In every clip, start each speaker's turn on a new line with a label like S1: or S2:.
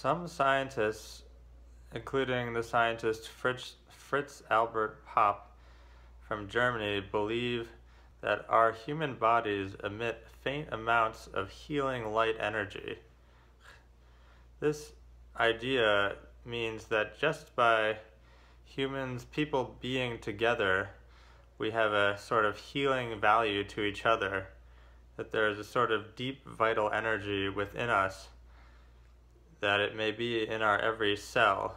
S1: Some scientists, including the scientist Fritz, Fritz Albert Popp from Germany, believe that our human bodies emit faint amounts of healing light energy. This idea means that just by humans, people being together, we have a sort of healing value to each other, that there is a sort of deep vital energy within us, that it may be in our every cell,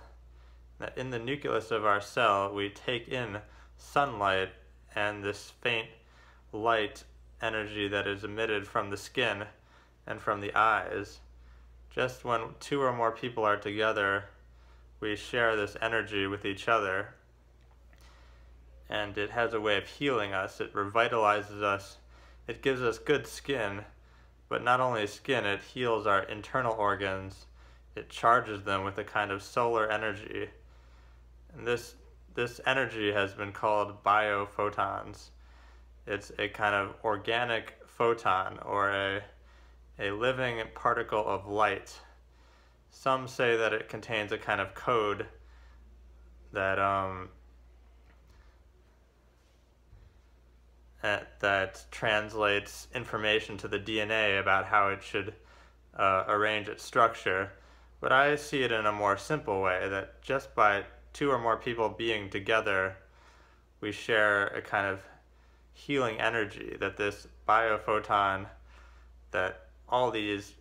S1: that in the nucleus of our cell we take in sunlight and this faint light energy that is emitted from the skin and from the eyes. Just when two or more people are together, we share this energy with each other. And it has a way of healing us, it revitalizes us, it gives us good skin, but not only skin, it heals our internal organs, it charges them with a kind of solar energy. And this, this energy has been called biophotons. It's a kind of organic photon or a, a living particle of light. Some say that it contains a kind of code that um, that, translates information to the DNA about how it should uh, arrange its structure. But I see it in a more simple way that just by two or more people being together, we share a kind of healing energy that this biophoton, that all these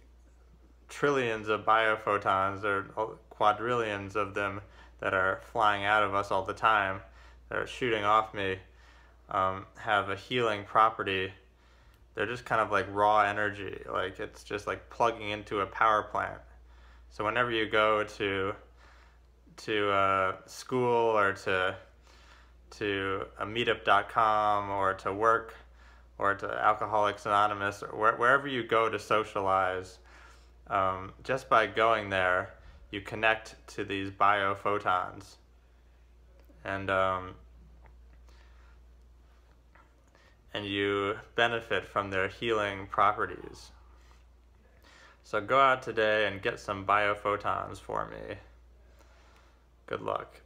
S1: trillions of biophotons or quadrillions of them that are flying out of us all the time, that are shooting off me, um, have a healing property. They're just kind of like raw energy, like it's just like plugging into a power plant. So whenever you go to to uh, school or to to a meetup.com or to work or to Alcoholics Anonymous or where, wherever you go to socialize, um, just by going there, you connect to these biophotons. And, um, and you benefit from their healing properties. So go out today and get some biophotons for me. Good luck.